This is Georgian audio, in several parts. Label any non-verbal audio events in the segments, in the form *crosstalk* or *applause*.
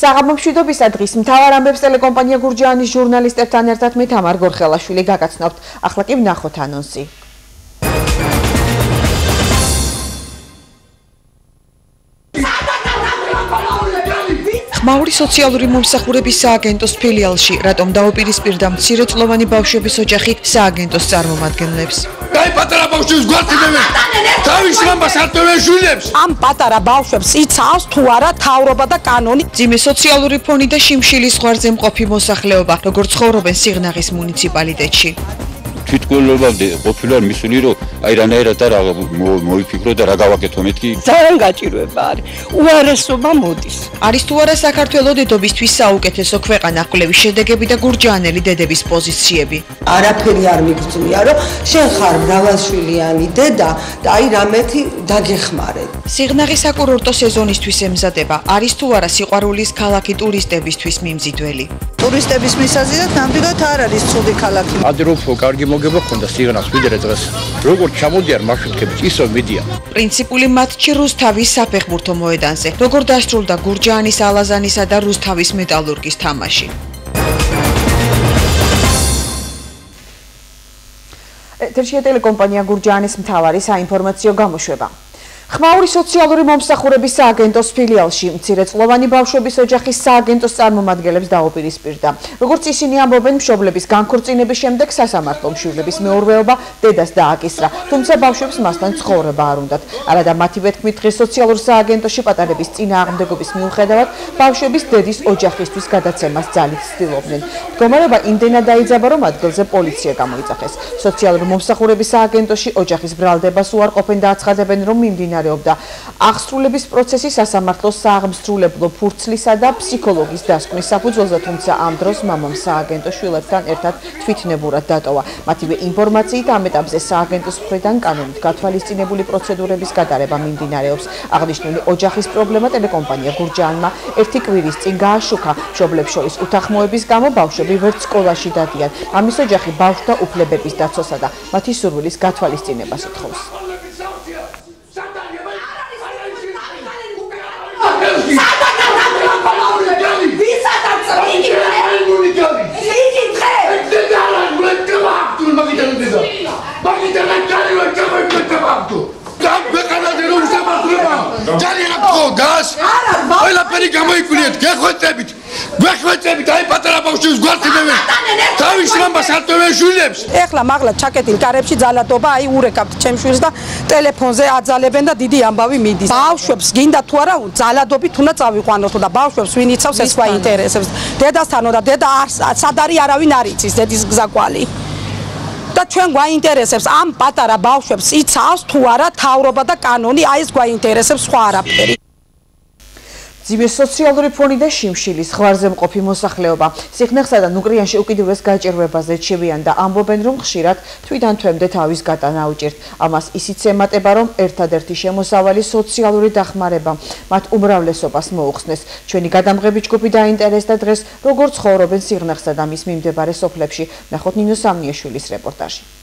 საღამო მშვიდობისა დღის მთავარ ამბებს ტელეკომპანია გურჯაანის ჟურნალისტებთან ერთად მე თამარ გორხელაშვილი გაგაცნობთ. ახლა კი ვნახოთ ანონსი. ხმაური სოციალური მომსახურების სააგენტოს ფილიალში რატომ დაუპირისპირდა მცირეწლოვანი ბავშვების ოჯახი სააგენტოს წარმომადგენლებს? აი პატარა ბავშვებს გვართებენ თავის მამას არტოვენ შვილებს. ამ პატარა ბავშვებს იცავს თუ არა თავრობა და კანონი. ძიმე სოციალური ფონი და შიმშილის ღვარზე მყოფი მოსახლეობა როგორც ცხოვრობენ სიღნაღის მუნიციპალიტეტში თვითკვლობამდე ყოფილა მისული რომ აი რანაირად და რა მოიფიქრო და რა გავაკეთო მეთქი? ძალიან გაჭირვება არის. უარესობა მოდის. არის თუ არა საქართველოს დედობისთვის საუკეთესო ქვეყანა კვლევის შედეგები და გურჯაანელი დედების პოზიციები? არაფერი არ მიგწვია რომ შენ ხარ მრავალშვილიანი დედა და აი რამეთი დაგეხმარე. სიღნაღი საკურორტო სეზონისთვის ემზადება. არის თუ არა სიყვარულის ქალაქი ტურისტებისთვის მიმზიდველი? ტურისტების მისაზიდად ნამდვილად არ არის ცუდი ქალაქი. ადროფო კარგი მოგება ხონდა სიღნაღს ვიდრე დღეს როგორ ჩამოდიან მარშრუტები ისო მიდიან. პრინციპული მატჩი რუსთავის საფეხბურთო მოედანზე როგორ დასრულდა გურჯაანის ალაზანისა და რუსთავის მეტალურგის თამაში. ეთერშია ტელეკომპანია გურჯაანის მთავარი საინფორმაციო გამოშვება ხმაური სოციალური მომსახურების სააგენტოს ფილიალში მცირეწლოვანი ბავშვების ოჯახის სააგენტოს წარმომადგენლებს დაუპირისპირდა. როგორც ისინი ამბობენ, მშობლების განქორწინების შემდეგ სასამართლო მშობლების მეურვეობა დედას დააკისრა, თუმცა ბავშვებს მასთან ცხოვრება არ უნდათ. არადა მათი ვეთქმით დღეს სოციალურ სააგენტოში პატარების წინააღმდეგობის მიუხედავად, ბავშვების დედის ოჯახისთვის გადაცემას ძალით ცდილობდნენ. მდგომარეობა იმდენად დაიძაბა, რომ ადგილზე პოლიცია გამოიწახეს. სოციალური მომსახურების სააგენტოში ოჯახის ბრალდებას უარყოფენ და აცხადებენ, რომ მიმდინარე მიმდინარეობდა აღსრულების პროცესი სასამართლოს სააღმსრულებლო ფურცლისა და ფსიქოლოგის დასკვნის საფუძველზე, თუმცა ამ დროს მამამ სააგენტო შვილებთან ერთად თვითნებურად დატოვა. მათივე ინფორმაციით ამ ეტაპზე სააგენტოს მხრიდან კანონით გათვალისწინებული პროცედურების გატარება მიმდინარეობს. აღნიშნული ოჯახის პრობლემა ტელეკომპანია გურჯაანმა ერთი კვირის წინ გააშუქა. მშობლებს შორის უთანხმოების გამო ბავშვები ვერც სკოლაში დადიან. ამის ოჯახი ბავშვთა უფლებების დაცვასა და მათი სურვილის გათვალისწინებას gömd! Ég er dreif! Ég er dreif! Ég er dreif! Ég er dreif! Ég er dreif! Ég er dreif! Ég er dreif! Ég er dreif! Ég er dreif! Gjallin að bóða þess, hæla perið ბავშვებს გვართებენ თავის მამას არტოვენ შვილებს ეხლა მაღლა ჩაკეტილ კარებში ძალადობა აი ურეკავთ ჩემ შვილს და ტელეფონზე აძალებენ და დიდი ამბავი მიდის. ბავშვებს გინდა თუ არა ძალადობით უნდა წავიყვანოთ და ბავშვებს ვინ იცავს ეს სხვა ინტერესებს. დედასთანო და დედა სადარი არავინ არ იცის დედის გზაკვალი. და ჩვენ გვაინტერესებს ამ პატარა ბავშვებს იცავს თუ არა თავრობა და კანონი აი ეს გვაინტერესებს სხვა არაფერი ძიმე სოციალური ფონი და შიმშილის ხვარზე მყოფი მოსახლეობა. სიხნეხსა და ნუკრიანში უკიდურეს გაჭირვებაზე ჩევიან და ამბობენ რომ ხშირად თვითონ თვემდე თავის გატანა უჭირთ ამას ისიც ემატება რომ ერთადერთი შემოსავალი სოციალური დახმარება მათ უმრავლესობას მოუხსნეს. ჩვენი გადამღები ჯგუფი დაინტერესდა დღეს როგორ ცხოვრობენ სიხნეხსა და მის მიმდებარე სოფლებში. ნახოთ ნინო სამნიაშვილის რეპორტაჟი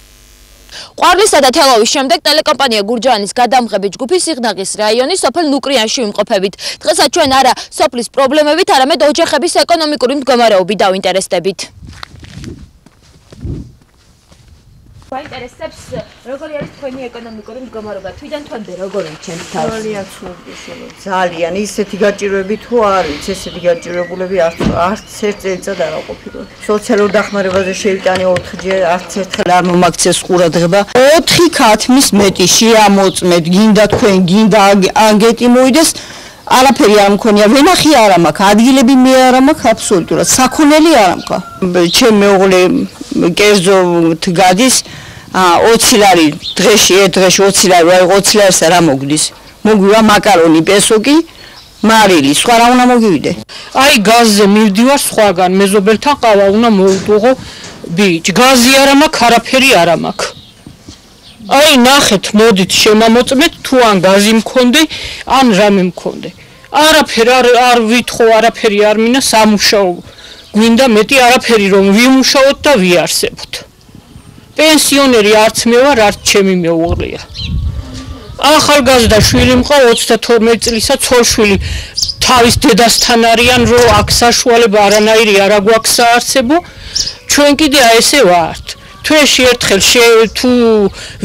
ყვარლისა და თელავის შემდეგ ტელეკომპანია გურჯაანის გადამღები ჯგუფი სიღნაღის რაიონის სოფელ ნუკრიანში ვიმყოფებით. დღესაც ჩვენ არა სოფლის პრობლემებით, არამედ ოჯახების ეკონომიკური მდგომარეობით დავინტერესდებით. გვაინტერესებს როგორი არის თქვენი ეკონომიკური მდგომარეობა? თვითონ თქვენდე როგორი ჩემს თავს? ძალიან ცუდია ძალიან ისეთი გაჭირვები თუ არის? ესეთი გაჭირვებულები არც ერთ წელიწად არ აყოფილო სოციალურ დახმარებაზე შევიტანე 4ჯერ არც ერთხელ არ მომაქცეს ყურადღება 4 ქათმის მეტი შეამოწმეთ გინდა თქვენ გინდა ანგეტი მოიდეს. არაფერი არ მქონია, ვენახი არ მაქვს, ადგილები მე არ მაქვს აბსოლუტურად. საქონელი არ მაქვს. ჩემ მეუღლე კერძო გადის ა 20 ლარი დღეში ერთ დღეში 20 ლარი აი 20 ლარს რა მოგდის? მოგვივა მაკარონი პესოკი მარილი სხვა რა უნდა მოგივიდე? აი გაზზე მივდივარ სხვაგან მეზობელთან ყავა უნდა მოუტუღო ბიჭ. გაზი არა მაქვს არაფერი არა მაქვს აი ნახეთ მოდით შემამოწმეთ თუ ან გაზი მქონდე ან რამე მქონდე. არაფერი არ არ ვითხოვ არაფერი არ მინა სამუშაო გვინდა მეტი არაფერი რომ ვიმუშაოთ და ვიარსებოთ. პენსიონერი არც მე ვარ, არც ჩემი მეუღლეა. ახალგაზრდა შვილი მყავს 32 წლისა ცოლშვილი თავის დედასთან არიან რომ აქ საშუალება არანაირი არ აგვაქვს საარსებო ჩვენ კიდე აი ესე ვართ თვეში ერთხელ თუ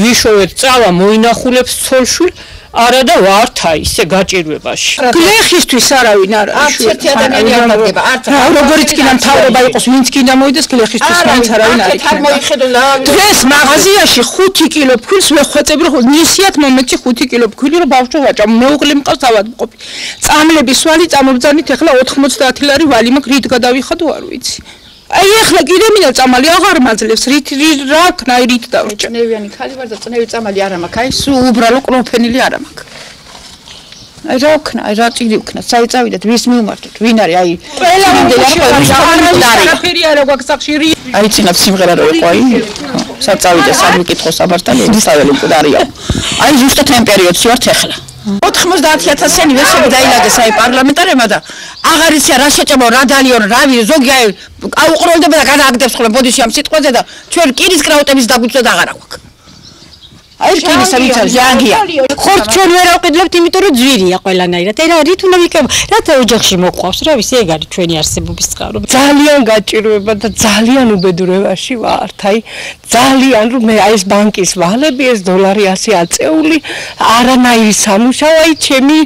ვიშოვეთ წავა მოინახულებს ცოლშვილს არა და ვართ აი ისე გაჭირვებაში. გლეხისთვის არავინ არ არის. არც ერთი ადამიანი არ დაგება, არც როგორიც კი ნამთავრობა იყოს, ვინც კი დამოიდეს გლეხისთვის მაინც არავინ არ არის. არ მოიხედო დღეს მაღაზიაში 5 კილო ფქვილს მეხვეწები რომ ნისიათ მომენტში 5 კილო ფქვილი რომ ბავშვო ვაჭამ მეუღლე მყავს ავადმყოფი. წამლების ვალი წამობძანით ახლა 90 ლარი ვალი მაქვს რით გადავიხადო არ ვიცი. აი ახლა კიდე მინდა წამალი აღარ მაძლევს. რით რა ქნა რით დავრჩა წნევიანი ხალი ვარ და წნევი წამალი არ მაქვს აი სულ უბრალო კროფენილი არ მაქვს აი რა ქნა აი რა წიდი ქნა. საიწავიდეთ ვის მიმართოთ ვინ არის? აი ყველა მინდა არაფერი არა გვაქვს სახში აი წინათ სიმღერა რო იყო აი. საწავიდე სამიკითხო საბარტალი უსტაველი მკვდარია *laughs* აი ზუსტად ამ პერიოდში ვართ ახლა 90000-იანი ვერსები დაილაგეს აი პარლამენტარებმა და აღარ იცი რა შეჭამო რა დალიონ რა ვი ზოგი აი აუყროლდება და გადააგდებს ხოლმე ბოდიში ამ სიტყვაზე და ჩვენ კირის კრაუტების დაგუწვა და აღარ აქვს აი რკინის ამიცარ ჟანგია ხორც ჩვენ ვერ ავყიდლებთ იმიტომ რომ ძვირია ყველანაირად. აი რა რით უნდა ვიკებ რათა ოჯახში მოყვავს? რა ვიცი ეგ არის ჩვენი არსებობის წყარო. ძალიან გაჭირვება და ძალიან უბედურებაში ვართ აი ძალიან რომ მე აი ეს ბანკის ვალები ეს დოლარი 100 აწეული არანაირი სამუშაო აი ჩემი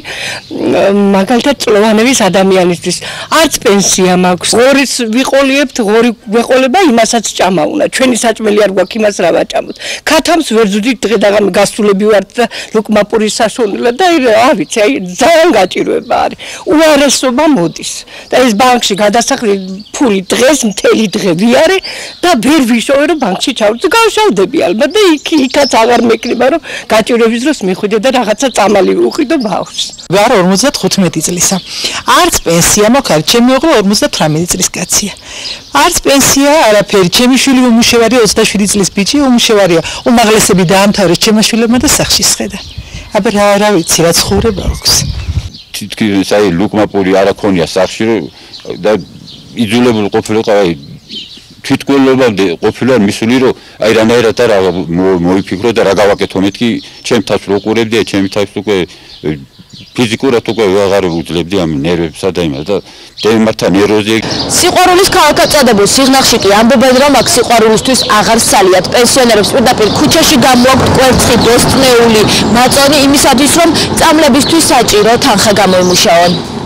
მაგალითად წლოვანების ადამიანისთვის. არც პენსია მაქვს ღორის ვიყოლიებთ ღორი გვეყოლება იმასაც ჭამაუნა ჩვენი საჭმელი არ გვაქვს იმას რა ვაჭამოთ? ქათამს ვერ ძუდით დღე და გასულები ვართ და ლუკმაპურის საშუალება და არ ვიცი აი ძალიან გაჭირვება არის. უარესობა მოდის. და ეს ბანკში გადასახლი ფული დღეს მთელი დღე ვიარე და ვერ ვიშოვე რომ ბანკში ჩავდე გავშავდები ალბათ და იქ იქაც აღარ მეკნება რომ გაჭირვების დროს მიხვიდე და რაღაცა წამალი ვუყიდო ბავშვს. ვარ 55 წლისა. არც პენსია მოხარ ჩემი ოღონდ 58 წლის კაცია. არც პენსია არაფერი. ჩემი შვილი უმუშევარია 27 წლის ბიჭი უმუშევარია. უმაღლესები დაამთავრე ჩემო შვილებმა და სახში შეხედა. აბა რა რა ვიცი რა ცხოვრება აქვს. თითქოს აი ლუკმაპური არ აქონია სახში და იძულებული ყოფილიყო აი თვითკვლობამდე ყოფილა მისული რომ აი რანაირად რა მოიფიქრო და რა გავაკეთო მეთქი ჩემ თავს რო ყურებდი ჩემი თავს უკვე ფიზიკურად უკვე აღარ უძლებდი ამ ნერვებსა და იმას და დემართა ნერვოზე სიყვარულის ქალაქად წოდებულ სიღნაღში კი ამბობენ რომ აქ სიყვარულისთვის აღარ სალიათ. პენსიონერებს პირდაპირ ქუჩაში გამოაქვთ კვერცხი ბოსტნეული მაწონი იმისათვის რომ წამლებისთვის საჭირო თანხა გამოიმუშაონ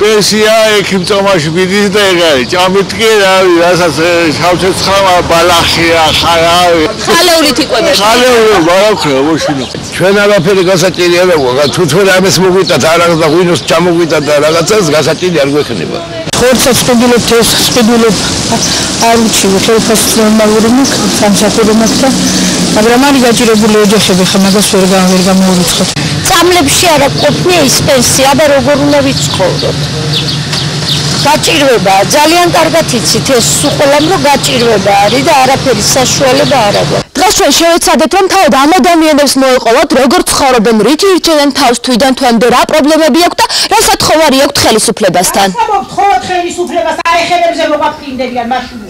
პენსია ექიმწომაში მიდის და ეგარი ჭამით კი რავი რასაც შავცეცხამა ბალახია ხარავი ხალეულით იყვება ხალეული ბალახია მოშინო. ჩვენ არაფერი გასაჭირი არ აქვს თუ თქვენ ამას მოგვიტათ არა და ღვინოს ჩამოგვიტათ და რაღაცას გასაჭირი არ გვექნება. ხორცაც ხდულობთ ეს ხდულობ არ უჩი ხელფას ნორმალური მაქვს სამსახური მაქვს და მაგრამ არის გაჭირებული ოჯახები ხა მაგას ვერ გამერ გამოურიცხოთ წამლებში არა ყოფნია ის პენსია და როგორ უნდა ვიცხოვროთ? გაჭირვება ძალიან კარგად იცით ეს სულ რომ გაჭირვება არის და არაფერი საშუალება არ აქვს. დღეს ჩვენ შევეცადეთ რომ თავად ამ ადამიანებს მოეყოლოთ როგორ ცხოვრობენ რითი ირჩევენ თავს თვიდან თვემდე რა პრობლემები აქვს და რა სათხოვარი აქვს ხელისუფლებასთან. ასამობთ ხოლმე ხელისუფლებას აიხერებზე მოყაფინდებიან მაშინვე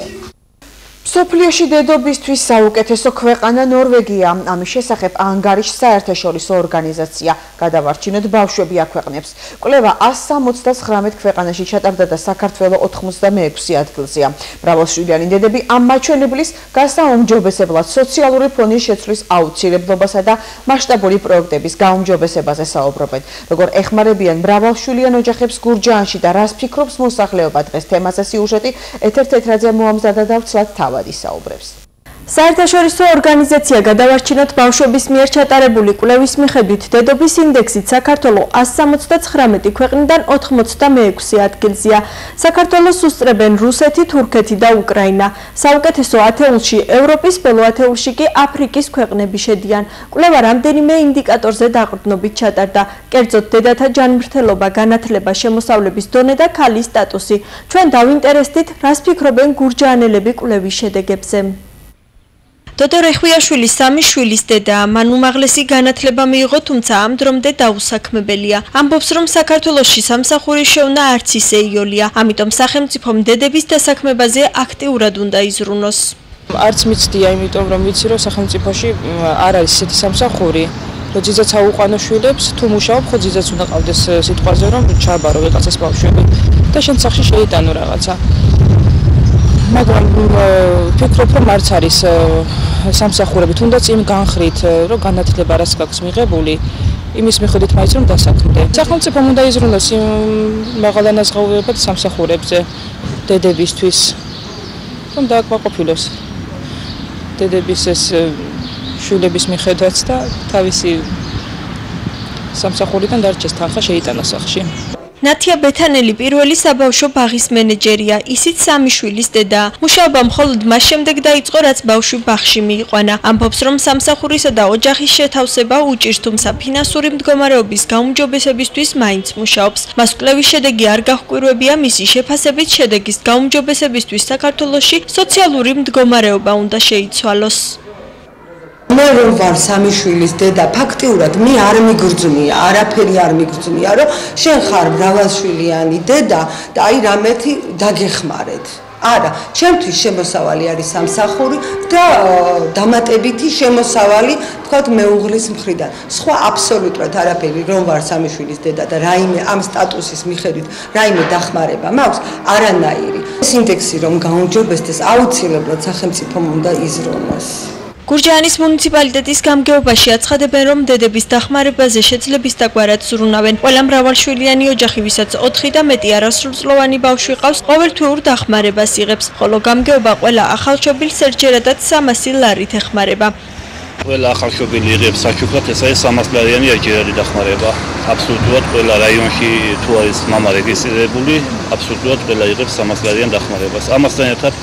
სოფლიოში დედობისთვის საუკეთესო ქვეყანა ნორვეგია. ამის შესახებ ანგარიშ საერთაშორისო ორგანიზაცია გადავარჩინოთ ბავშვები აქვეყნებს. კვლევა 179 ქვეყანაში ჩატარდა და საქართველოს 86 ადგილზეა. ბრავალშვილიანი დედები ამ მაჩვენებლის გასაუმჯობესებლად სოციალური ფონის შეცვლის აუცილებლობასა და მასშტაბური პროექტების გაუმჯობესებაზე საუბრობენ. როგორ ეხმარებიან ბრავალშვილიან ოჯახებს გურჯაანში და რას ფიქრობს მოსახლეობა დღეს თემაზე სიუჟეტი ეთერ თეთრაძე მოამზადა და ვცლად თავად თავად ისაუბრებს. საერთაშორისო ორგანიზაცია გადავარჩინოთ ბავშვების მიერ ჩატარებული კვლევის მიხედვით დედობის ინდექსით საქართველოს 179 ქვეყნიდან 86 ადგილზეა. საქართველოს უსწრებენ რუსეთი, თურქეთი და უკრაინა. საუკეთესო ათეულში ევროპის ბოლო ათეულში კი აფრიკის ქვეყნები შედიან. კვლევა რამდენიმე ინდიკატორზე დაყრდნობით ჩატარდა. კერძოდ დედათა ჯანმრთელობა, განათლება, შემოსავლების დონე და ქალის სტატუსი. ჩვენ დავინტერესდით, რას ფიქრობენ გურჯაანელები კვლევის შედეგებზე. დოდო რეხვიაშვილი სამი შვილის დედაა. მან უმაღლესი განათლება მიიღო, თუმცა ამ დრომდე დაუსაქმებელია. ამბობს, რომ საქართველოსში სამსახური შეუნა არც ისე იოლია, ამიტომ სახელმწიფომ დედების დასაქმებაზე აქტიურად უნდა იზრუნოს. არც მიცდია, იმიტომ რომ ვიცი, რომ სახელმწიფოში არ არის ისეთი სამსახური. რომ ძიძაც აუყანო შვილებს, თუ მუშაობ, ხო ძიძაც უნდა ყავდეს სიტყვაზე, რომ ჩააბარო ვიღაცას ბავშვები და შენ სახში შეიტანო რაღაცა. მაგრამ ფიქრობ, რომ არც არის სამსახურები, თუნდაც იმ განხრით, რომ განათლება რას გაქვს მიღებული, იმის მიხედვით მაინც რომ დასაქმდე. სახელმწიფომ უნდა იზრუნოს მაღალანაზღაურებად სამსახურებზე დედებისთვის. რომ დააკმაყოფილოს დედების ეს შვილების მიხედვაც და თავისი სამსახურიდან დარჩეს თანხა შეიტანოს სახში. ნათია ბეთანელი პირველი საბავშვო ბაღის მენეჯერია, ისიც სამი შვილის დედა. მუშაობა მხოლოდ მას შემდეგ დაიწყო, რაც ბავშვი ბაღში მიიყვანა. ამბობს, რომ სამსახურისა და ოჯახის შეთავსება უჭირს, თუმცა ფინანსური მდგომარეობის გაუმჯობესებისთვის მაინც მუშაობს. მას კლევის შედეგი არ გაჰკვირვებია მისი შეფასებით შედეგის გაუმჯობესებისთვის საქართველოში სოციალური მდგომარეობა უნდა შეიცვალოს. მე რომ ვარ სამი შვილის დედა, ფაქტიურად მე არ მიგრძნია, არაფერი არ მიგრძნია, რომ შენ ხარ მრავალშვილიანი დედა და აი რამეთი დაგეხმარეთ. არა, ჩემთვის შემოსავალი არის სამსახური და დამატებითი შემოსავალი, თქვათ მეუღლის მხრიდან. სხვა აბსოლუტურად არაფერი რომ ვარ სამი შვილის დედა და რაიმე ამ სტატუსის მიხედვით რაიმე დახმარება მაქვს, არანაირი. სინდექსი რომ გაუნჯობესდეს, აუცილებლად სახელმწიფომ უნდა იზრუნოს. გურჯაანის მუნიციპალიტეტის გამგეობაში აცხადებენ, რომ დედების დახმარებაზე შეძლების დაგვარად ზრუნავენ. ყველა მრავალშვილიანი ოჯახი, ვისაც 4 და მეტი არასრულწლოვანი ბავშვი ყავს, ყოველთვიურ დახმარებას იღებს, ხოლო გამგეობა ყველა ახალშობილს ერთჯერადად 300 ლარით ეხმარება. ყველა ახალშობილი იღებს საჩუქრად, ეს არის 300 ლარიანი ერთჯერადი დახმარება. აბსოლუტურად ყველა რაიონში თუ არის мама რეგისტრირებული, აბსოლუტურად ყველა იღებს 300 ლარიან დახმარებას. ამასთან ერთად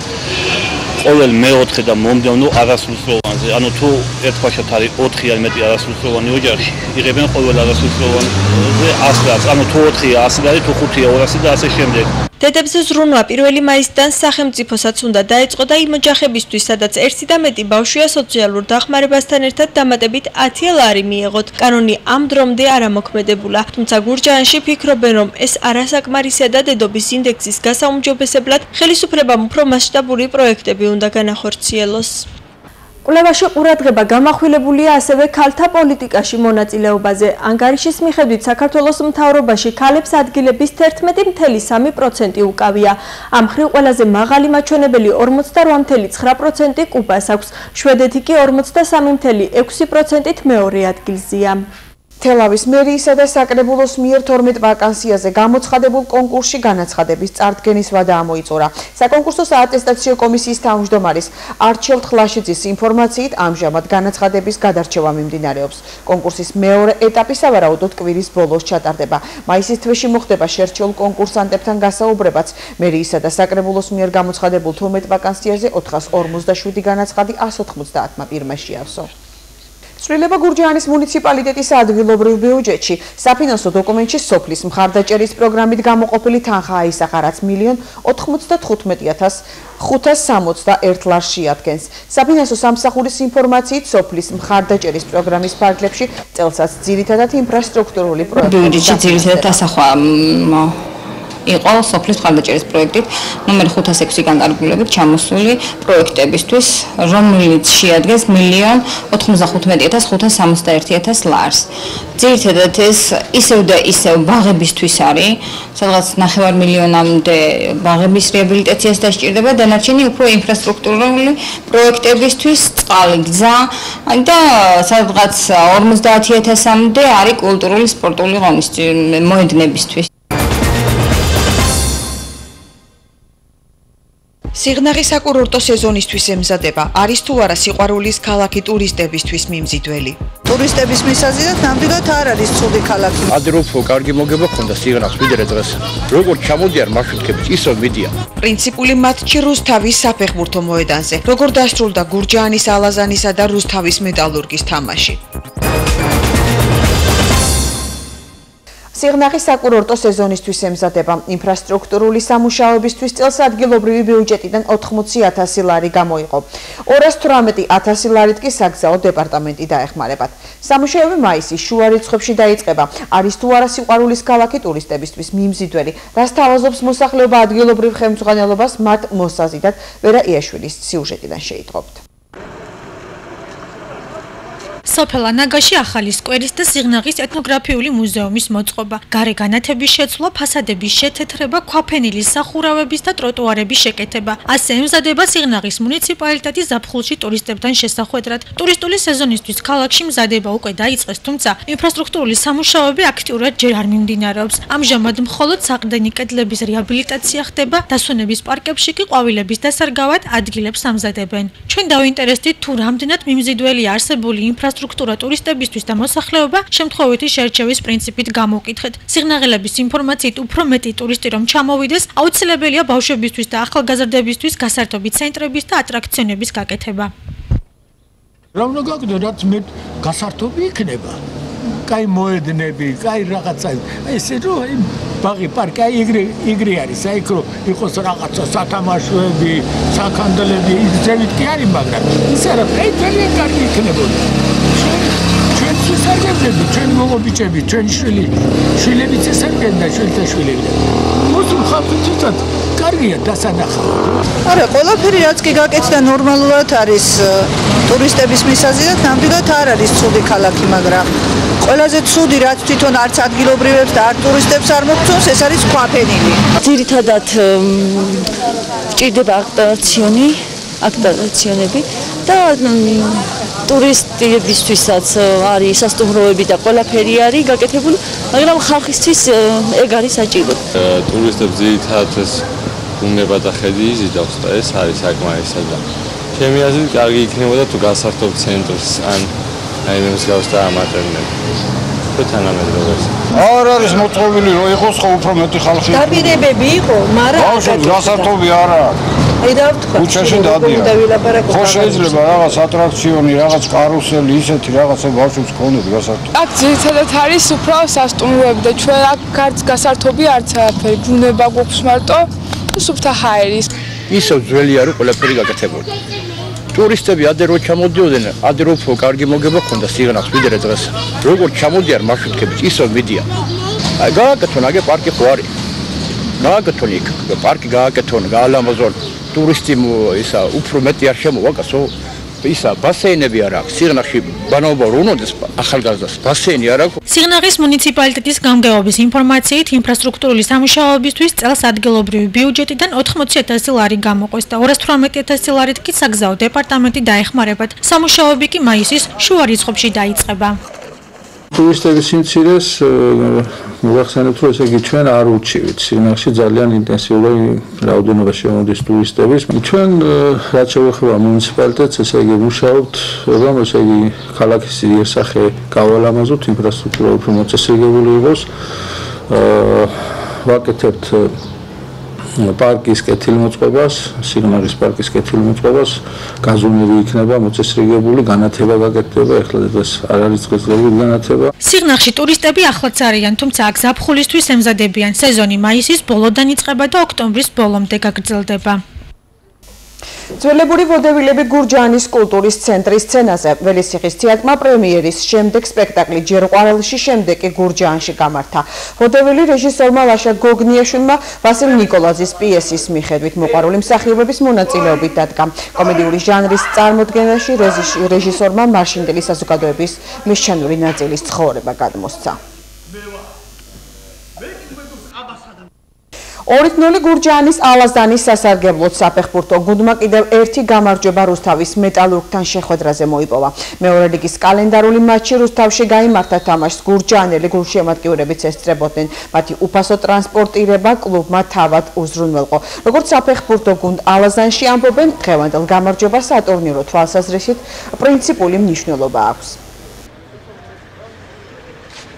ყოველ მეოთხე და მომდევნო არასრულწლოვანზე, ანუ თუ ერთხაშად არის 4 ან მეტი არასრულწლოვანი ოჯახი, იღებენ ყოველ არასრულწლოვანზე 100 ლარს, ანუ თუ 4-ია 100 ლარი, თუ 5-ია 200 და ასე შემდეგ. დედებზე ზრუნვა 1 მაისიდან სახელმწიფოსაც უნდა დაეწყო და იმ ოჯახებისთვის, სადაც ერთი და მეტი ბავშვია სოციალურ დახმარებასთან ერთად დამატებით 10 ლარი მიეღოთ. კანონი ამ დრომდე არ ამოქმედებულა, თუმცა გურჯაანში ფიქრობენ, რომ ეს არასაკმარისია და დედობის ინდექსის გასაუმჯობესებლად ხელისუფლებამ უფრო მასშტაბური პროექტები უნდა განახორციელოს. კვლევაში ყურადღება გამახვილებულია ასევე ქალთა პოლიტიკაში მონაწილეობაზე. ანგარიშის მიხედვით საქართველოს მთავრობაში ქალებს ადგილების 11.3% უკავია. ამ ხრივ ყველაზე მაღალი მაჩვენებელი 48.9% კუბას აქვს. შვედეთი კი 43.6%-ით მეორე ადგილზეა. თელავის მერიისა და საკრებულოს მიერ 12 ვაკანსიაზე გამოცხადებულ კონკურსში განაცხადების წარდგენის ვადა ამოიწურა. საკონკურსო საატესტაციო კომისიის თავმჯდომარის არჩილ ხლაშიძის ინფორმაციით ამჟამად განაცხადების გადარჩევა მიმდინარეობს. კონკურსის მეორე ეტაპი სავარაუდოდ კვირის ბოლოს ჩატარდება. მაისის თვეში მოხდება შერჩეულ კონკურსანტებთან გასაუბრებაც. მერიისა და საკრებულოს მიერ გამოცხადებულ 12 ვაკანსიაზე 447 განაცხადი 190-მა პირმა შეავსო. ცვლილება გურჯაანის მუნიციპალიტეტის ადგილობრივ ბიუჯეტში. საფინანსო დოკუმენტში სოფლის მხარდაჭერის პროგრამით გამოყოფილი თანხა აისახა რაც მილიონ 95561 ლარს შეადგენს საფინანსო სამსახურის ინფორმაციით სოფლის მხარდაჭერის პროგრამის ფარგლებში წელსაც ძირითადად ინფრასტრუქტურული პროექტები ბიუჯეტში ძირითადად ასახვა იყო სოფლის ხარდაჭერის პროექტით ნომერ 506-იდან კარგულებით ჩამოსული პროექტებისთვის, რომელიც შეადგენს 1.95561 ლარს. ძირითადად ეს ისევ და ისევ ბაღებისთვის არის, სადღაც 9 მილიონამდე ბაღების რეაბილიტაციას დასჭირდება, დანარჩენი უფრო ინფრასტრუქტურული პროექტებისთვის, წყალი, გზა და სადღაც 50000-მდე არის კულტურული სპორტული ღონისძიებები მოედნებისთვის. სიგნაღის საკურორტო სეზონისთვის ემზადება. არის თუ არა სიყვარულის ქალაქი ტურისტებისთვის მიმზიდველი? ტურისტების მისაზიდად ნამდვილად არ არის ცუდი ქალაქი. ადროფო კარგი მოგება ქონდა სიგნაღს ვიდრე დღეს. როგორ ჩამოდიან მარშრუტკები, ისო მიდიან. პრინციპული მატჩი რუსთავის საფეხბურთო მოედანზე. როგორ დასრულდა გურჯაანის ალაზანისა და რუსთავის მეტალურგის თამაში? სიღნაღის საკურორტო სეზონისთვის ემზადება. ინფრასტრუქტურული სამუშაოებისთვის წელს ადგილობრივი ბიუჯეტიდან 80000 ლარი გამოიყო. 218000 ლარით კი საგზაო დეპარტამენტი დაეხმარებათ. სამუშაოები მაისის შუა რიცხვებში დაიწყება. არის თუ არა სიყვარულის ქალაქი ტურისტებისთვის მიმზიდველი, რას თავაზობს მოსახლეობა ადგილობრივ ხელმძღვანელობას მათ მოსაზიდად ვერა იაშვილის სიუჟეტიდან შეიტყობთ. სოფელ ანაგაში ახალი სკვერის და სიღნაღის ეთნოგრაფიული მუზეუმის მოწყობა, გარე განათების შეცვლა, ფასადების შეთეთრება, ქვაფენილის სახურავების და ტროტუარების შეკეთება. ასე ემზადება სიღნაღის მუნიციპალიტეტი ზაფხულში ტურისტებთან შესახვედრად. ტურისტული სეზონისთვის ქალაქში მზადება უკვე დაიწყეს, თუმცა ინფრასტრუქტურული სამუშაოები აქტიურად ჯერ არ მიმდინარეობს. ამჟამად მხოლოდ საყრდენი კედლების რეაბილიტაცია ხდება, დასვენების პარკებში კი ყვავილების დასარგავად ადგილებს ამზადებენ. ჩვენ დავინტერესდით თუ რამდენად მიმზიდველია არსებული ინფრასტრუქტურა ტურისტებისთვის და მოსახლეობა შემთხვევითი შერჩევის პრინციპით გამოვკითხეთ. სიგნალების ინფორმაციით უფრო მეტი ტურისტი რომ ჩამოვიდეს, აუცილებელია ბავშვებისთვის და ახალგაზრდებისთვის გასართობი ცენტრების და ატრაქციონების გაკეთება. რომ უნდა გაკეთო რაც მე გასართობი იქნება. კაი მოედნები, კაი რაღაცა. ესე რომ აი ბაღი პარკი აი იგრი იგრი არის, აი იქ რომ იყოს რაღაცა სათამაშოები, საქანდელები, ის ძევით კი არის, მაგრამ ის არა, აი ძალიან კარგი იქნებოდა. ჩვენ შესაძლებელი, ჩვენ მოგობიჭები, ჩვენ შვილი, შვილებიც ესარგენ და შვილთა შვილები. მოსულ ხალხთვისაც კარგია დასანახავად. არა, ყველაფერი რაც კი გაკეთდა ნორმალურად არის ტურისტების მისაზიდად, ნამდვილად არ არის ცუდი ქალაქი, მაგრამ ყველაზე ცუდი რაც თვითონ არც ადგილობრივებს და არც ტურისტებს არ მოგწონს, ეს არის ქვაფენილი. ძირითადად ჭირდება აქტივაციონი, აქტივაციონები და ტურისტებისთვისაც არის სასტუმროები და ყველაფერი არის გაკეთებული, მაგრამ ხალხისთვის ეგ არის საჭირო. ტურისტებს ძირითადად ეს უნება და ხედი იზიდავს და ეს არის საკმარისი და ჩემი აზრით კარგი იქნებოდა თუ გასართობ ცენტრს ან აი მე მსგავს და ამატერნები თუ თანამედროვეს. არ არის მოწყობილი რომ იყოს ხო უფრო მეტი ხალხი? დაპირებები იყო მაგრამ გასართობი არა აი და ვთქვა ქუჩაში დადიან ხო შეიძლება რაღაც ატრაქციონი რაღაც კარუსელი ისეთი რაღაცა ბავშვებს ქონდეს გასართობი აქ ძირითადად არის უფრო სასტუმროები და ჩვენ აქ არც გასართობი არც არაფერი ბუნება გვაქვს მარტო სუფთა ჰაერის ისო ძველი არის ყველაფერი გაკეთებული ტურისტები ადე რო ჩამოდიოდნენ, ადე რო უფრო კარგი მოგება ქონდა სიღნაღს ვიდრე დღეს. როგორ ჩამოდიან მარშრუტკები, ისო მიდიან. აი გააკეთონ აგე პარკი ხო არის. გააკეთონ იქ, პარკი გააკეთონ, გაალამაზონ. ტურისტი ისა უფრო მეტი არ შემოვაკასო. ისა ბასეინები არ აქვს. სიღნაღში ბანაობა რო უნდეს ახალგაზრდას ბასეინი არ აქვს. სიღნაღის მუნიციპალიტეტის გამგეობის ინფორმაციით ინფრასტრუქტურული სამუშაოებისთვის წელს ადგილობრივი ბიუჯეტიდან 80000 ლარი გამოყვეს და 218000 ლარით კი საგზაო დეპარტამენტი დაეხმარებათ. სამუშაოები კი მაისის შუა რიცხვებში დაიწყება. ტურისტების სიმცირეს მოახსენებთ რომ ესე იგი ჩვენ არ უჩივით. სინახში ძალიან ინტენსიური რაოდენობა შემოდის ტურისტების. ჩვენ რაც შევეხება მუნიციპალიტეტს ესე იგი მუშაობთ რომ ესე იგი ქალაქის იერსახე გავალამაზოთ ინფრასტრუქტურა უფრო მოწესრიგებული იყოს. ვაკეთებთ პარკის კეთილმოწყობას, სიგნალის პარკის კეთილმოწყობას, გაზონები იქნება მოწესრიგებული, განათება გაკეთდება, ეხლა დღეს არ არის დღესდღეობით განათება. სიგნალში ტურისტები ახლაც არიან, თუმცა აქ ზაფხულისთვის ემზადებიან. სეზონი მაისის ბოლოდან იწყება და ოქტომბრის ბოლომდე გაგრძელდება. ძველებური ვოდევილები გურჯაანის კულტურის ცენტრის სცენაზე ველისიხის თეატრმა პრემიერის შემდეგ სპექტაკლი ჯერყვარელში შემდეგ კი გურჯაანში გამართა. ვოდევილი რეჟისორმა ვაშა გოგნიაშვილმა ვასილ ნიკოლაძის პიესის მიხედვით მოყარული მსახიობების მონაწილეობით დადგა. კომედიური ჟანრის წარმოდგენაში რეჟისორმა მარშინდელი საზოგადოების მიშჩანური ნაწილის ცხოვრება გადმოსცა. მე ვარ 2-0 გურჯაანის ალაზანის სასარგებლოდ საფეხბურთო გუნდმა კიდევ ერთი გამარჯვება რუსთავის მეტალურგთან შეხვედრაზე მოიპოვა. მეორე ლიგის კალენდარული მატჩი რუსთავში გაიმართა თამაშს. გურჯაანელი გულშემატკივრებიც ესწრებოდნენ. მათი უფასო ტრანსპორტირება კლუბმა თავად უზრუნველყო. როგორც საფეხბურთო გუნდ ალაზანში ამბობენ, დღევანდელ გამარჯვებას სატურნირო თვალსაზრისით პრინციპული მნიშვნელობა აქვს.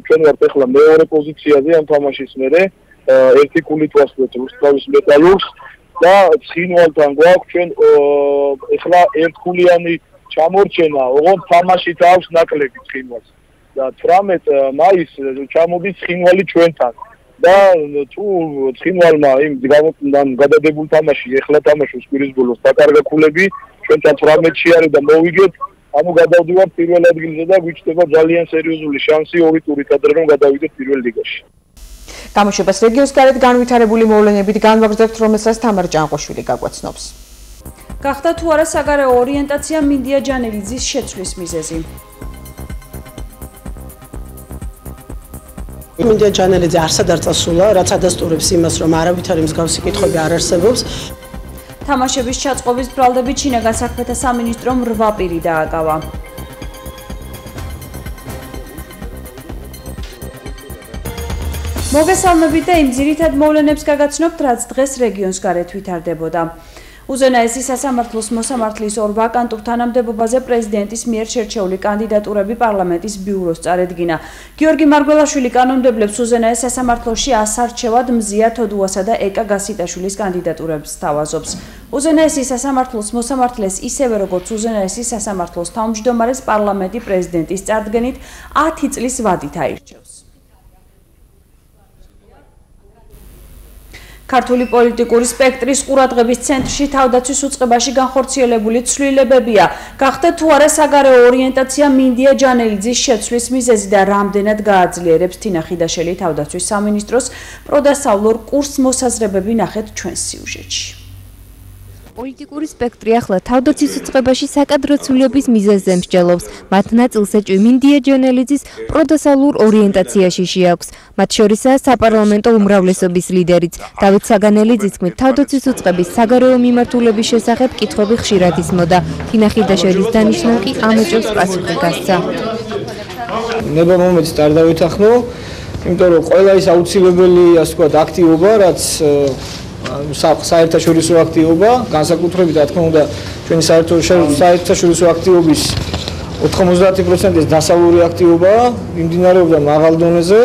ჩვენ ვართ ახლა მეორე პოზიციაზე ამ თამაშის მერე ერთი კულით ვასწრებთ რუსთავის მეტალურგს და ცხინვალთან გვაქვს ჩვენ ეხლა ერთკულიანი ჩამორჩენა, ოღონდ თამაშით აქვს ნაკლები ცხინვალს და 18 მაისს ჩამოდის ცხინვალი ჩვენთან. და თუ ცხინვალმა იმ გადადებულ თამაში ეხლა თამაშობს კვირის ბოლოს დაკარგა კულები ჩვენთან 18-ში არის და მოვიგეთ. ანუ გადავდივართ პირველ ადგილზე და გვიჩნდება ძალიან სერიოზული შანსი ორი ტურით ადრე რომ გადავიდეთ პირველ ლიგაში გამოშვებას რეგიონს გარეთ განვითარებული მოვლენებით განვაგრძობთ, რომელსაც თამარ ჭანყოშვილი გაგვაცნობს. გახდა თუ არა საგარეო ორიენტაცია მინდია ჯანელიძის შეცვლის მიზეზი. მინდია ჯანელიძე არსად არ წასულა, რაც ადასტურებს იმას, რომ არავითარი მსგავსი კითხვები არ არსებობს. თამაშების ჩაწყობის ბრალდები ჩინაგან საქმეთა სამინისტრომ 8 პირი დააკავა. მოგესალმებით და იმ ძირითად მოვლენებს გაგაცნობთ, რაც დღეს რეგიონს გარეთ ვითარდებოდა. უზენაესი სასამართლოს მოსამართლის ორ ვაკანტურ თანამდებობაზე პრეზიდენტის მიერ შერჩეული კანდიდატურები პარლამენტის ბიუროს წარედგინა. გიორგი მარგველაშვილი კანონმდებლებს უზენაეს სასამართლოში ასარჩევად მზია თოდუასა და ეკა გასიტაშვილის კანდიდატურებს თავაზობს. უზენაესი სასამართლოს მოსამართლეს ისევე როგორც უზენაესი სასამართლოს თავმჯდომარეს პარლამენტი პრეზიდენტის წარდგენით 10 წლის ვადით აირჩევს. ქართული პოლიტიკური სპექტრის ყურადღების ცენტრში თავდაცვის უწყებაში განხორციელებული ცვლილებებია. გახდა თუ არა საგარეო ორიენტაცია მინდია ჯანელიძის შეცვლის მიზეზი და რამდენად გააძლიერებს თინა ხიდაშელი თავდაცვის სამინისტროს პროდასავლურ კურს მოსაზრებები ნახეთ ჩვენს სიუჟეტში. პოლიტიკური სპექტრი ახლა თავდაცვის უწყებაში საკადრო ცვლილების მიზეზზე მსჯელობს. მათ ნაწილს ეჭვი მინდია ჯენელიძის პროდასალურ ორიენტაციაში შეაქვს. მათ შორისაა საპარლამენტო უმრავლესობის ლიდერიც დავით საგანელიძის თქმით, თავდაცვის უწყების საგარეო მიმართულების შესახებ კითხვები ხშირად ისმოდა. თინახიდაშელის დანიშნულ კი ამოჭრს პასუხი გასცა. ნება მომენტს არ დავითახნო, იმიტომ რომ ყველა ის აუცილებელი, ასე ვთქვათ, აქტივობა, რაც საერთაშორისო აქტივობა, განსაკუთრებით რა თქმა უნდა ჩვენი საერთაშორისო აქტივობის 90%-ის დასავლური აქტივობაა, მიმდინარეობდა მაღალ დონეზე,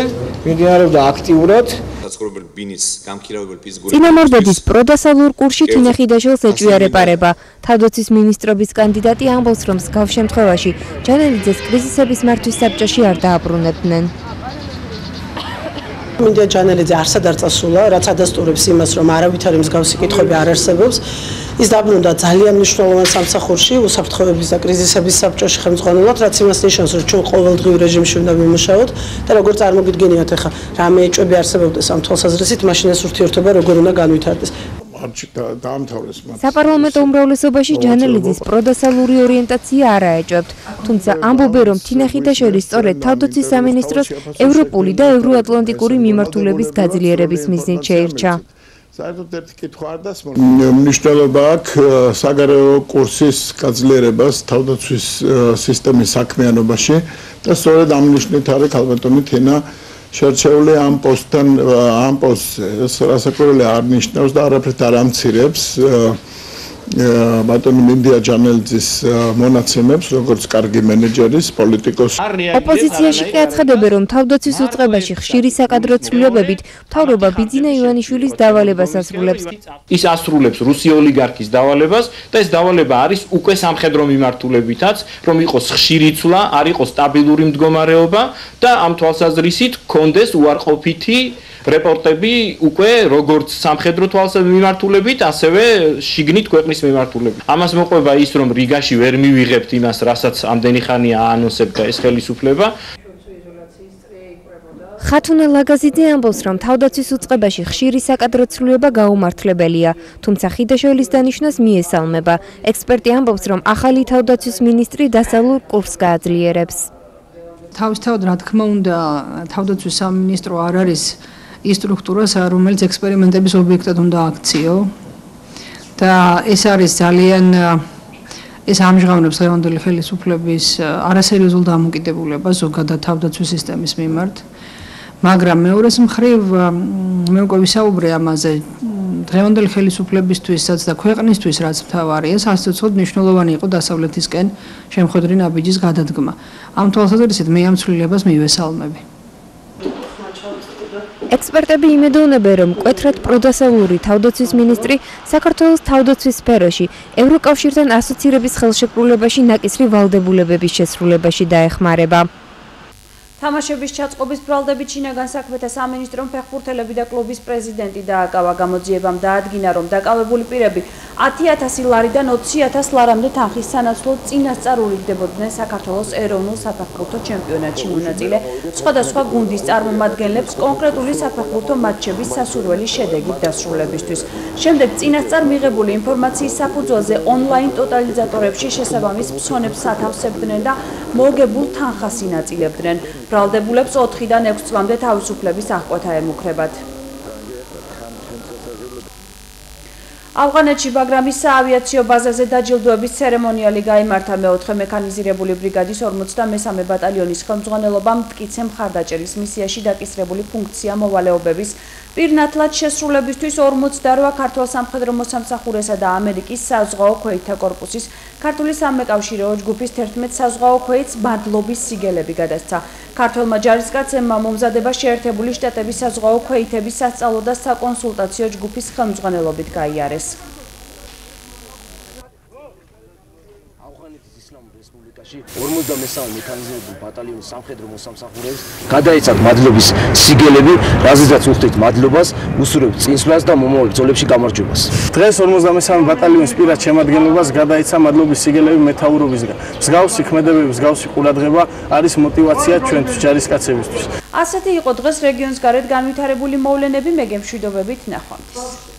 მიმდინარეობდა აქტიურად საცხოვრებელი ბინის გამქირავებელი ფიზიკური წინამორბედის პროდასალურ კურსში თინახიდაშელს ეჭვიარეპარება. თავდაცვის მინისტრობის კანდიდატი ამბობს, რომ სგავ შემთხვევაში ჯანელიძეს კრიზისების მართვის საბჭოში არ დააბრუნებდნენ. მინდა ჯანელიძე არსად არ წასულა, რაც ადასტურებს იმას, რომ არავითარი მსგავსი კითხვები არ არსებობს. ის დაბრუნდა ძალიან მნიშვნელოვან სამსახურში, უსაფრთხოების და კრიზისების საბჭოში ხელმძღვანელად, რაც იმას ნიშნავს, რომ ჩვენ ყოველდღიურ რეჟიმში უნდა ვიმუშაოთ და როგორ წარმოგიდგენიათ ახლა, რა მეეჭვები არსებობდეს ამ თვალსაზრისით, მაშინ ეს ურთიერთობა როგორ უნდა განვითარდეს. დაამთავრეს მათ. საპარლამენტო უმრავლესობაში ჯანელიძის პროდასალური ორიენტაცია არ აეჭვებთ, თუმცა ამბობენ, რომ თინახიდაშელის სწორედ თავდაცვის სამინისტროს ევროპული და ევროატლანტიკური მიმართულების გაძლიერების მიზნით შეირჩა. საერთოდ ერთი კითხვა არ დასმო. მნიშვნელობა აქვს საგარეო კურსის გაძლიერებას თავდაცვის სისტემის საქმიანობაში და სწორედ ამ ნიშნით არის ქალბატონი თენა შერჩეული ამ პოსტთან ამ პოსტს რასაკვირველი არ ნიშნავს და არაფერთ არ ამცირებს ბატონი მინდია ჯანელძის მონაცემებს როგორც კარგი მენეჯერის პოლიტიკოს ოპოზიციაში კი აცხადებენ რომ თავდაცვის უწყებაში ხშირი საკადრო ცვლილებებით მთავრობა ბიძინა ივანიშვილის დავალებას ასრულებს. ის ასრულებს რუსი ოლიგარქის დავალებას და ეს დავალება არის უკვე სამხედრო მიმართულებითაც რომ იყოს ხშირი ცვლა არ იყოს სტაბილური მდგომარეობა და ამ თვალსაზრისით კონდეს უარყოფითი რეპორტები უკვე როგორც სამხედრო თვალსაზრისით მიმართულებით, ასევე შიგნით ქვეყნის მიმართულებით. ამას მოყვება ის, რომ რიგაში ვერ მივიღებთ იმას, რასაც ამდენი ხანია აანონსებდა ეს ხელისუფლება. ხათუნა ლაგაზიძე ამბობს, რომ თავდაცვის უწყებაში ხშირი საკადრო ცვლილება გაუმართლებელია, თუმცა ხიდაშოვილის დანიშნას მიესალმება. ექსპერტი ამბობს, რომ ახალი თავდაცვის მინისტრი დასალურ კურსს გააძლიერებს. თავისთავად, რა თქმა უნდა, თავდაცვის სამინისტრო არ არის ის სტრუქტურა, რომელიც ექსპერიმენტების ობიექტად უნდა აქციო. და ეს არის ძალიან ეს ამჟღავნებს დღევანდელი ხელისუფლების არასერიოზულ დამოკიდებულებას ზოგადად თავდაცვის სისტემის მიმართ. მაგრამ მეორეს მხრივ მე უკვე ვისაუბრე ამაზე დღევანდელი ხელისუფლებისთვისაც და ქვეყნისთვის რაც მთავარია, სასწაულად მნიშვნელოვანი იყო დასავლეთისკენ შემხედრი ნაბიჯის გადადგმა. ამ თვალსაზრისით მე ამ ცვლილებას მივესალმები. ექსპერტები იმედოვნებენ, რომ კვეთრად პროდასალური თავდაცვის მინისტრი საქართველოს თავდაცვის სფეროში ევროკავშირთან ასოცირების ხელშეკრულებაში ნაკისრი ვალდებულებების შესრულებაში დაეხმარება. თამაშების ჩაწყობის ბრალდები ჩინაგან საქმეთა სამინისტრომ ფეხბურთელები და კლუბის პრეზიდენტი დააკავა გამოძიებამ დაადგინა რომ დაკავებული პირები 10000 ლარიდან 20000 ლარამდე თანხის სანაცვლოდ წინასწარ ურიგდებოდნენ საქართველოს ეროვნულ საფეხბურთო ჩემპიონატში მონაწილე სხვადასხვა გუნდის წარმომადგენლებს კონკრეტული საფეხბურთო მატჩების სასურველი შედეგით დასრულებისთვის. შემდეგ წინასწარ მიღებული ინფორმაციის საფუძველზე ონლაინ ტოტალიზატორებში შესაბამის ფსონებს სათავსებდნენ და მოგებულ თანხას ინაწილებდნენ. ბრალდებულებს 4-დან 6 წლამდე თავისუფლების აღკვეთა ემუქრებათ. ავღანეთში ბაგრამის საავიაციო ბაზაზე დაჯილდოების ცერემონიალი გამართა მეოთხე მექანიზირებული ბრიგადის 53-მე ბატალიონის ხელმძღვანელობამ მტკიცე მხარდაჭერის მისიაში დაკისრებული ფუნქცია მოვალეობების პირნათლად შესრულებისთვის 48 ქართულ სამხედრო მოსამსახურესა და ამერიკის საზღვაო ქვეითთა კორპუსის ქართული სამეკავშირეო ჯგუფის 11 საზღვაო ქვეითს მადლობის სიგელები გადასცა. ქართულმა ჯარისკაცებმა მომზადება შეერთებული შტატების საზღვაო ქვეითების სასწავლო და საკონსულტაციო ჯგუფის ხელმძღვანელობით გაიარეს. ომში 53 მექანიზებული ბატალიონის სამხედრო მოსამსახურეებს გადაეცათ მადლობის სიგელები, რაზეც უხდით მადლობას, უსურვებთ წინსვლას და მომავალ ბრძოლებში გამარჯვებას. დღეს 53 ბატალიონის პირად შემადგენლობას გადაეცა მადლობის სიგელები მეთაურობისგან. მსგავსი ქმედებები, მსგავსი ყურადღება არის мотиваცია ჩვენთვის ჯარისკაცებისთვის. ასეთი იყო დღეს რეგიონს გარეთ განვითარებული მოვლენები მეგემშვიდობებით ნახვამდის.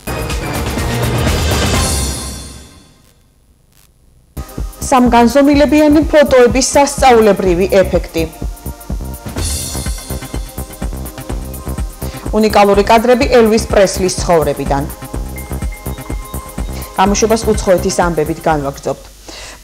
სამგანზომილებიანი ფოტოების სასწაულებრივი ეფექტი. უნიკალური კადრები ელვის პრესლის ცხოვრებიდან. ამუშობას უცხოეთის ამბებით განვაგრძობთ.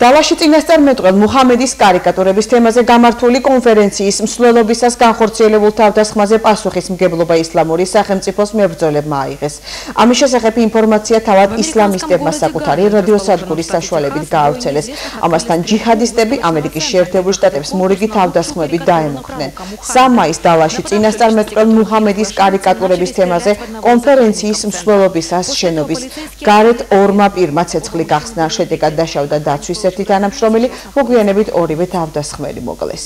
დალაში წინასწარ მეტყველ მუჰამედის კარიკატურების თემაზე გამართული კონფერენციის მსვლელობისას განხორციელებულ თავდასხმაზე პასუხისმგებლობა ისლამური სახელმწიფოს მებრძოლებმა აიღეს. ამის შესახებ ინფორმაცია თავად ისლამისტებმა საკუთარი რადიოსადგურის საშუალებით გაავრცელეს. ამასთან ჯიჰადისტები ამერიკის შეერთებულ შტატებს მორიგი თავდასხმები დაემუქრნენ. 3 მაისს დალაში წინასწარ მეტყველ მუჰამედის კარიკატურების თემაზე კონფერენციის მსვლელობისას შენობის გარეთ ორმა პირმა ცეცხლი გახსნა შედეგად დაშავდა დაცვის ერთ-ერთი თანამშრომელი მოგვიანებით ორივე თავდასხმელი მოკლეს.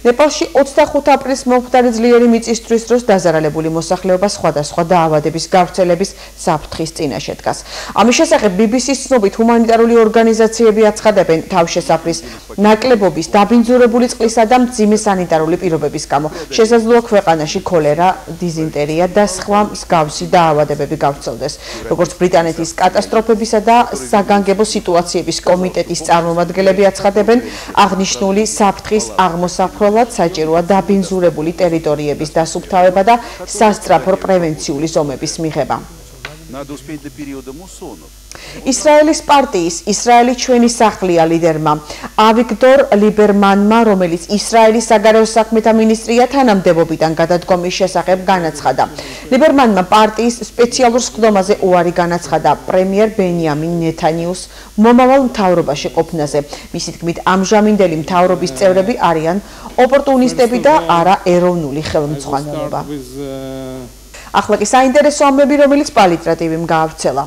ნეპალში 25 აპრილს მომხდარი ძლიერი მიწისძვრის დროს დაზარალებული მოსახლეობა სხვადასხვა დაავადების გავრცელების საფრთხის წინაშე დგას. ამის შესახებ BBC-ს ცნობით ჰუმანიტარული ორგანიზაციები აცხადებენ თავშესაფრის ნაკლებობის, დაბინძურებული წყლისა და მძიმე სანიტარული პირობების გამო შესაძლოა ქვეყანაში ქოლერა, დიზინტერია და სხვა მსგავსი დაავადებები გავრცელდეს. როგორც ბრიტანეთის კატასტროფებისა და საგანგებო სიტუაციების კომიტეტის წარმომადგენლები აცხადებენ, აღნიშნული საფრთხის აღმოსაფრო პირველად საჭიროა დაბინძურებული ტერიტორიების დასუფთავება და სასწრაფო პრევენციული ზომების მიღება. Надо успеть до периода муссонов. ისრაელის პარტიის ისრაელი ჩვენი სახლია ლიდერმა ავიგდორ ლიბერმანმა რომელიც ისრაელის საგარეო საქმეთა მინისტრია თანამდებობიდან გადადგომის შესახებ განაცხადა ლიბერმანმა პარტიის სპეციალურ სხდომაზე უარი განაცხადა პრემიერ ბენიამინ ნეთანიუს მომავალ მთავრობაში ყოფნაზე მისი თქმით ამჟამინდელი მთავრობის წევრები არიან ოპორტუნისტები და არა ეროვნული ხელმძღვანელობა ახლა კი საინტერესო ამბები რომელიც პალიტრატივიმ გაავრცელა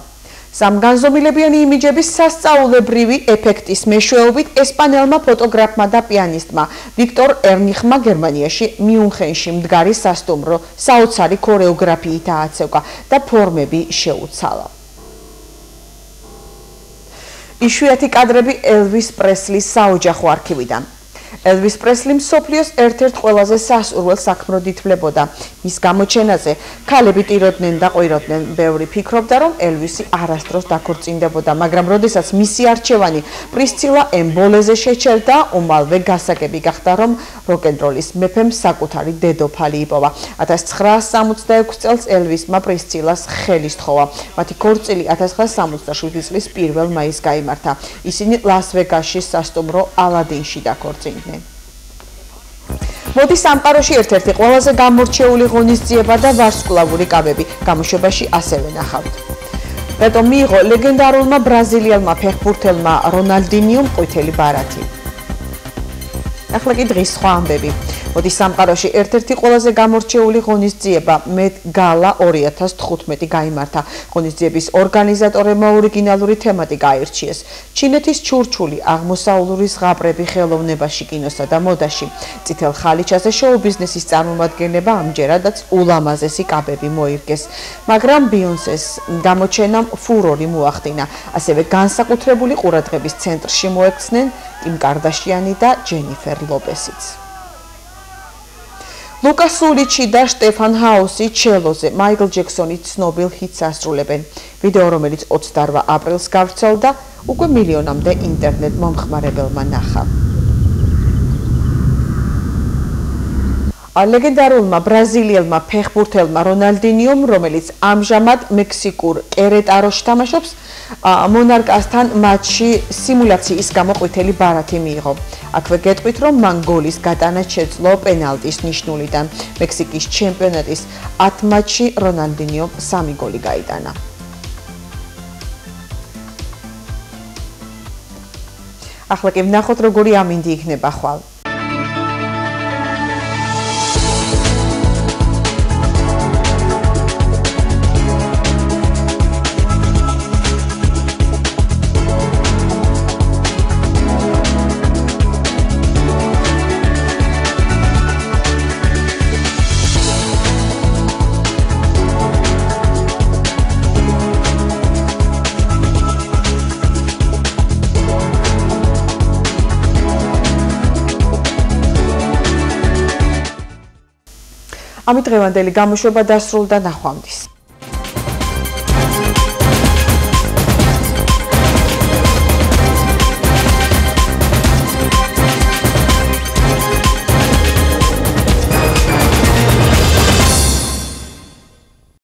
სამგანზომილებიანი იმიჯების სასწაულებრივი ეფექტის მეშვეობით ესპანელმა ფოტოგრაფმა და პიანისტმა ვიქტორ ერნიხმა გერმანიაში მიუნხენში მდგარი სასტუმრო საოცარი ქორეოგრაფიით ააცევკა და ფორმები შეუცალა. იშვიათი კადრები ელვის პრესლის საოჯახო არქივიდან. ელვის პრესლი მსოფლიოს ერთ-ერთ ყველაზე სასურველ საქმრო დითვლებოდა. მის გამოჩენაზე ქალები ტიროდნენ და ყვიროდნენ. ბევრი ფიქრობდა, რომ ელვისი არასდროს დაქორწინდებოდა, მაგრამ როდესაც მისი არჩევანი პრისცილა ემბოლეზე შეჩერდა, უმალვე გასაგები გახდა, რომ როკენროლის მეფემ საკუთარი დედოფალი იპოვა. 1966 წელს ელვისმა პრისცილას ხელი სთხოვა. მათი ქორწილი 1967 წლის 1 მაისს გამართა. ისინი ლას-ვეგასში სასტუმრო ალადინში დაქორწინდნენ. მოდი სამყაროში ერთ-ერთი ყველაზე გამორჩეული ღონისძიება და ვარსკვლავური კაბები გამოშვებაში ასევე ნახავთ. რატომ მიიღო ლეგენდარულმა ბრაზილიელმა ფეხბურთელმა რონალდინიუმ ყვითელი ბარათი? ახლა კი დღის სხვა ამბები. მოდი სამყაროში ერთ-ერთი ყველაზე გამორჩეული ღონისძიება met gala 2015 გამართა. ღონისძიების ორგანიზატორებმა ორიგინალური თემატიკა აირჩიეს. ჩინეთის ჩურჩული აღმოსავლური ზღაპრები ხელოვნებაში, კინოსა და მოდაში. წითელ ხალიჩაზე შოუ ბიზნესის წარმომადგენლება ამჯერადაც ულამაზესი კაბები მოირგეს. მაგრამ ბიონსეს გამოჩენამ ფურორი მოახდინა. ასევე განსაკუთრებული ყურადღების ცენტრში მოექცნენ კიმ კარდაშიანი და ჯენიფერ ლოპესიც. ლუკას სულიჩი და შტეფან ჰაუსი ჩელოზე მაიკლ ჯექსონის ცნობილ ჰიტს ასრულებენ. ვიდეო რომელიც 28 აპრილს გავრცელდა, უკვე მილიონამდე ინტერნეტ მომხმარებელმა ნახა. ლეგენდარულმა ბრაზილიელმა ფეხბურთელმა რონალდინიომ, რომელიც ამჟამად მექსიკურ კერეტაროში თამაშობს, მონარკასთან მატჩში სიმულაციის გამო ყვითელი ბარათი მიიღო. აქვე გეტყვით, რომ მან გოლის გატანა შეძლო პენალტის ნიშნულიდან. მექსიკის ჩემპიონატის 10 მატჩში რონალდინიომ 3 გოლი გაიტანა. ახლა კი ვნახოთ როგორი ამინდი იქნება ხვალ. ამით დღევანდელი გამოშვება დასრულდა ნახვამდის